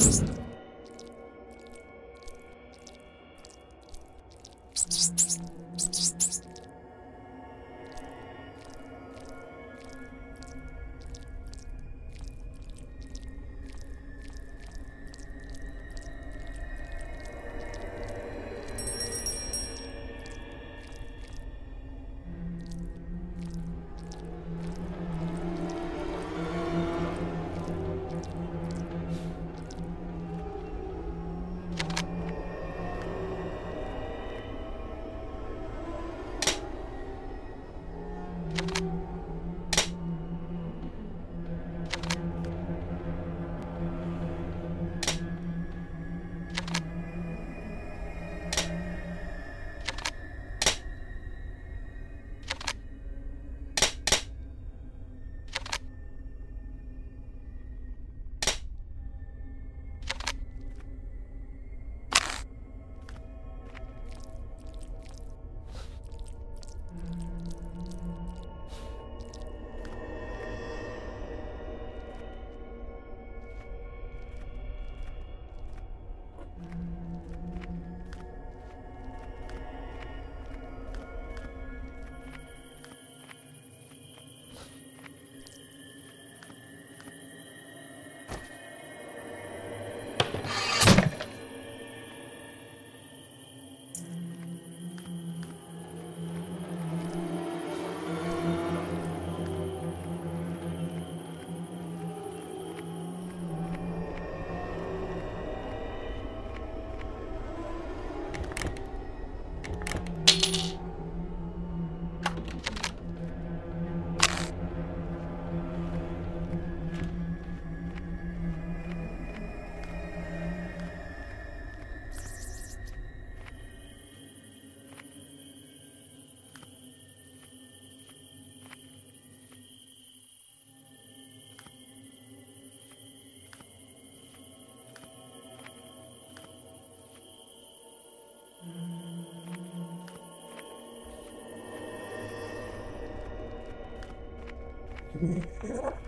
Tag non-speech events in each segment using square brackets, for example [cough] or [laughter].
Thank you. Yeah. [laughs]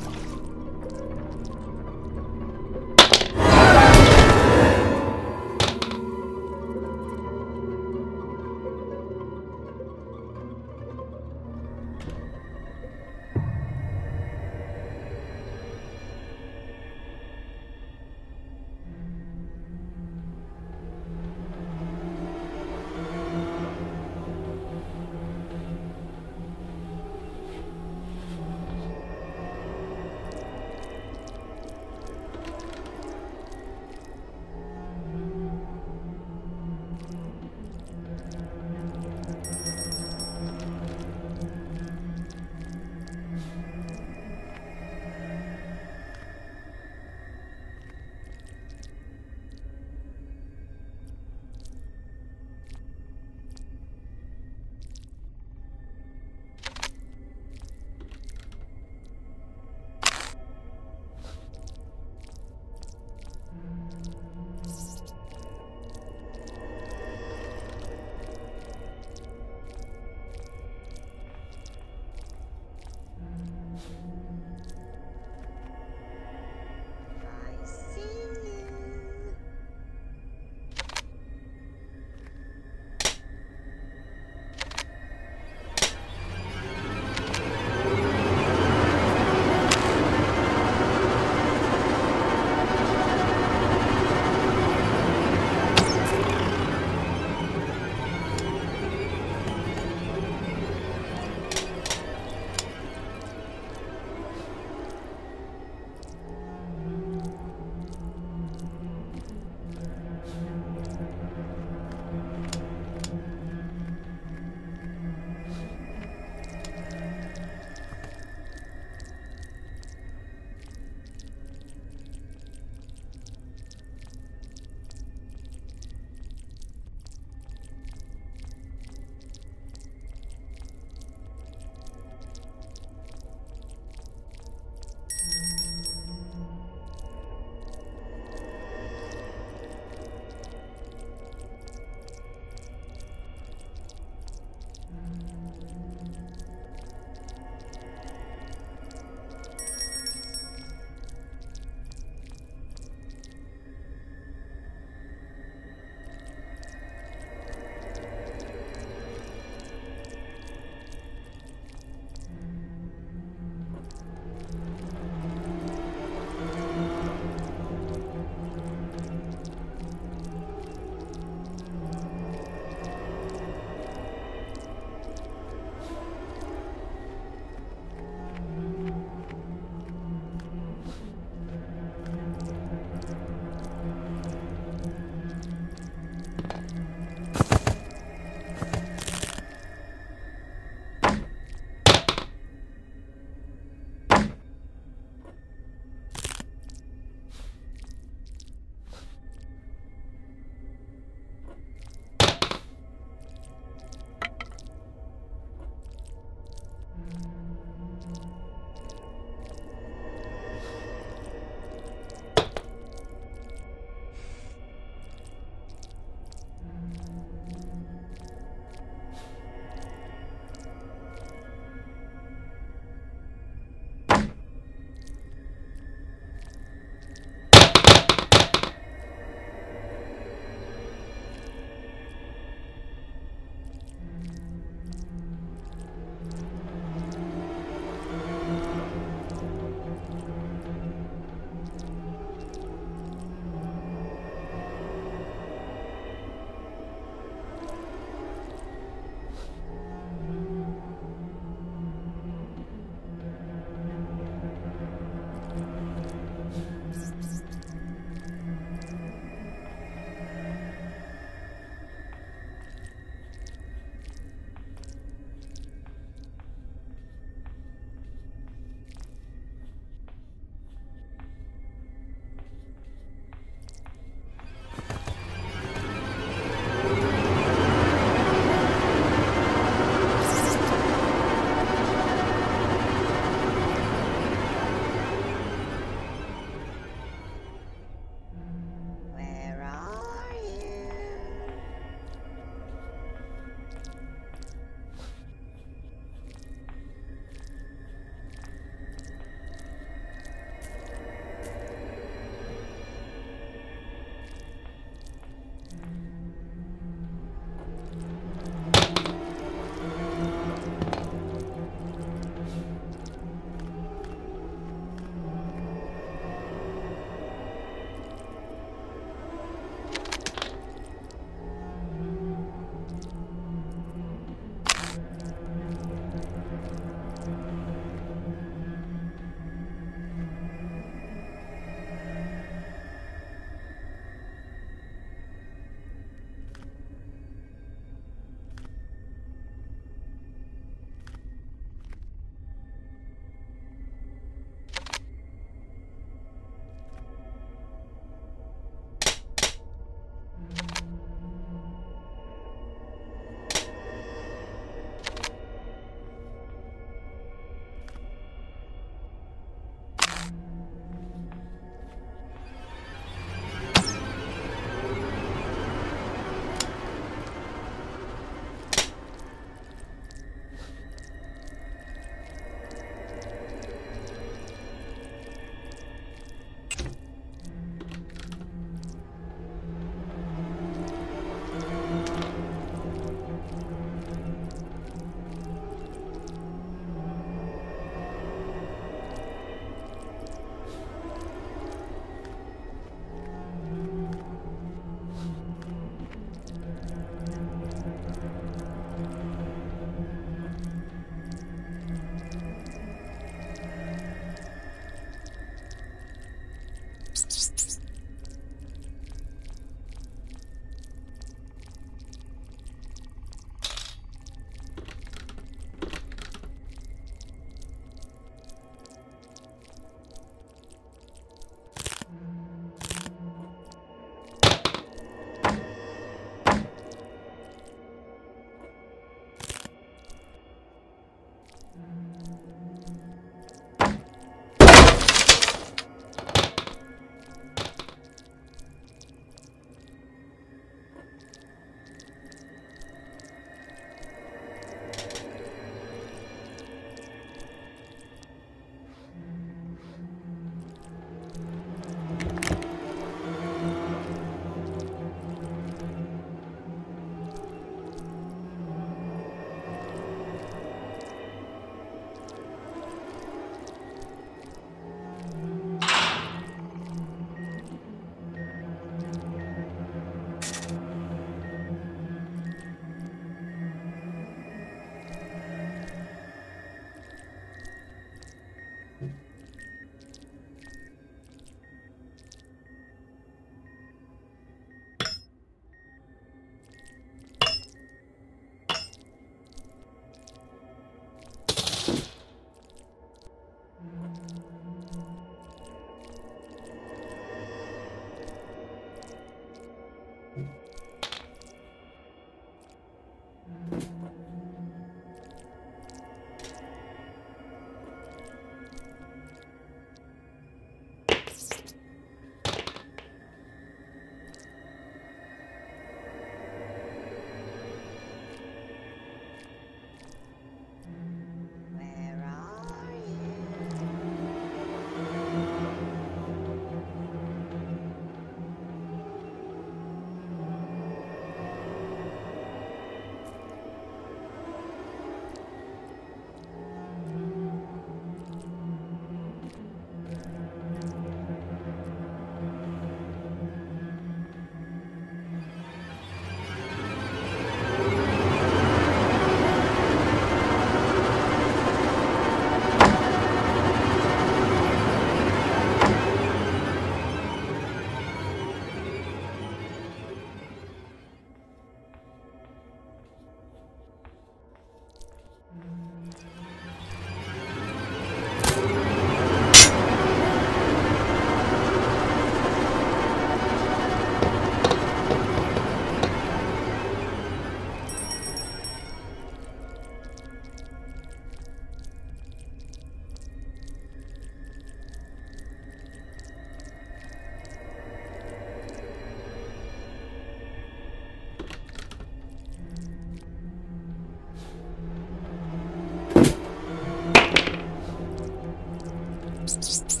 psst, psst, psst.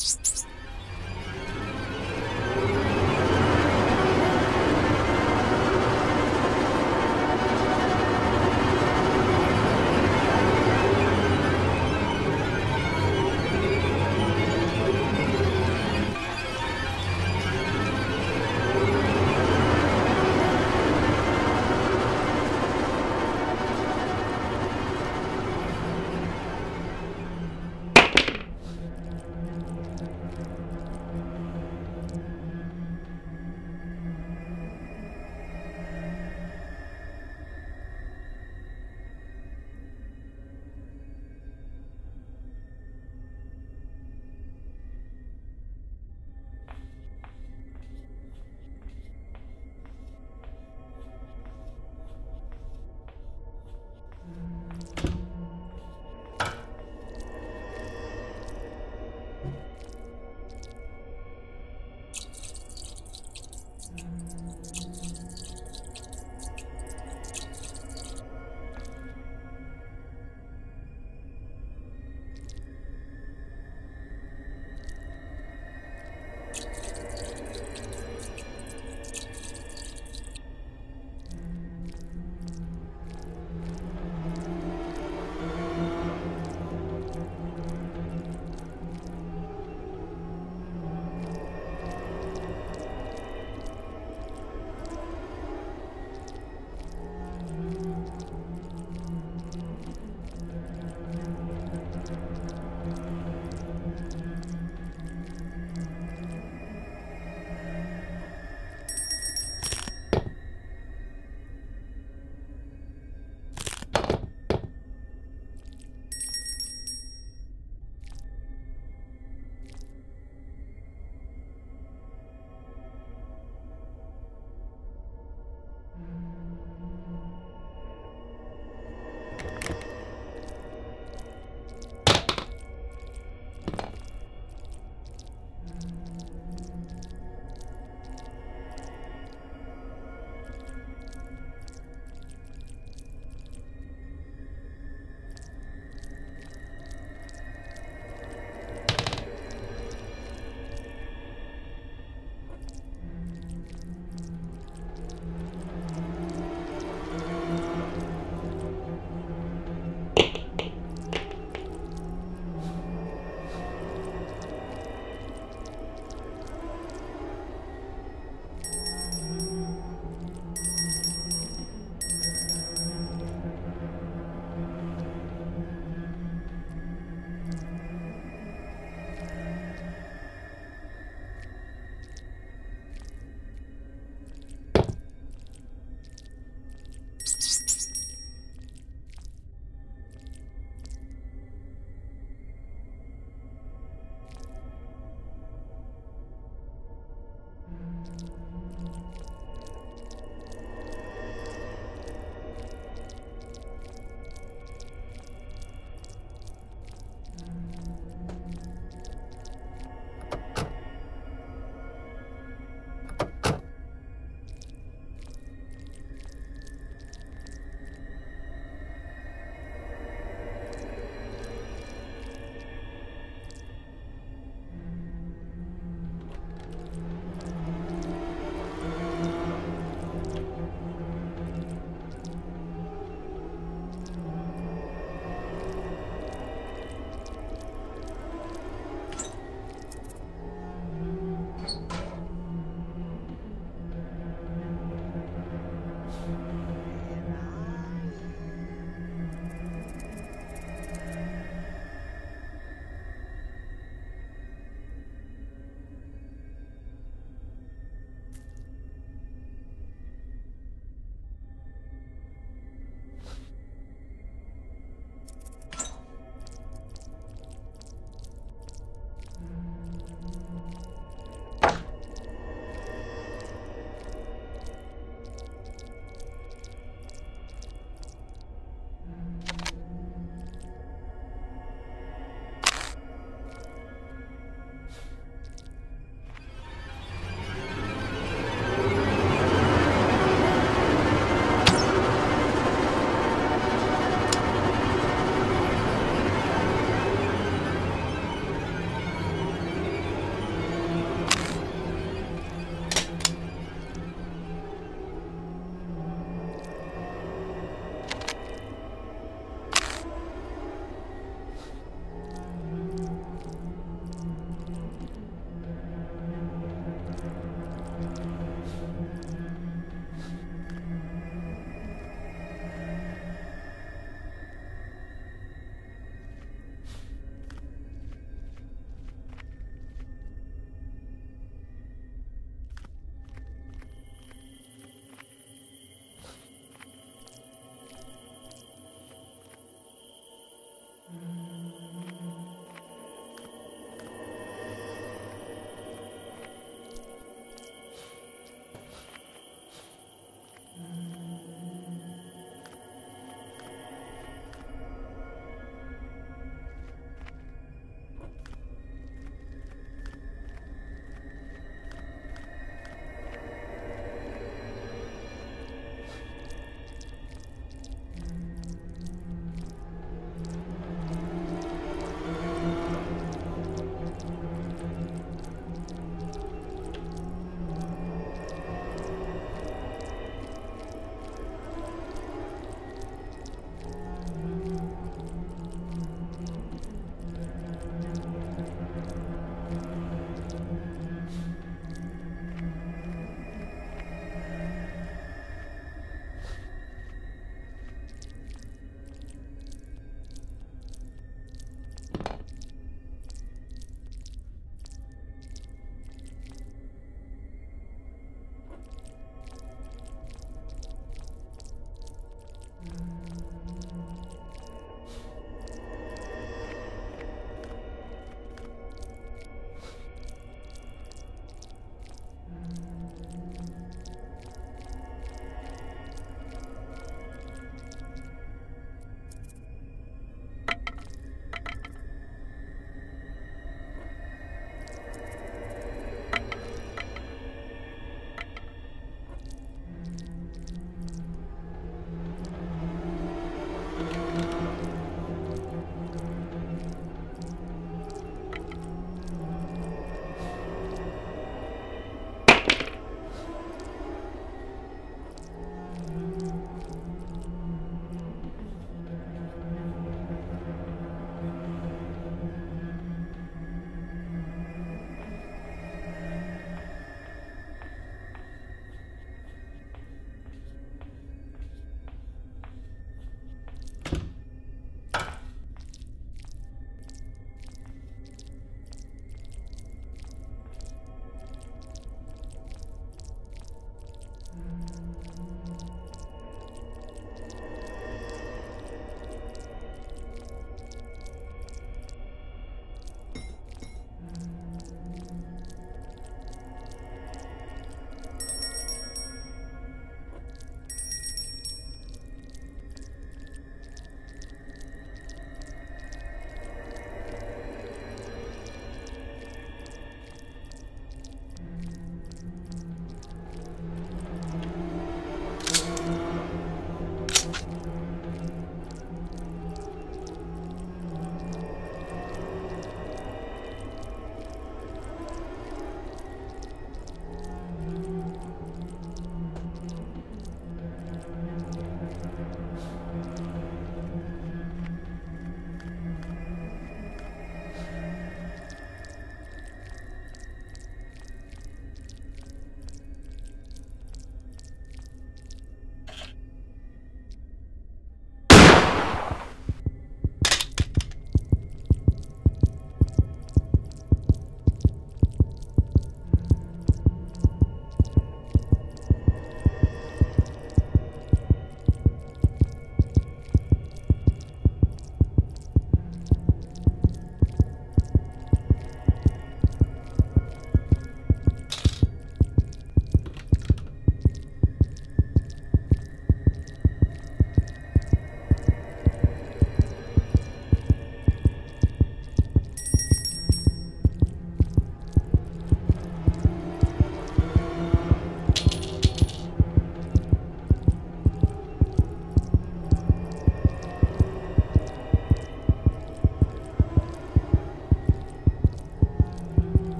Psst, psst, psst.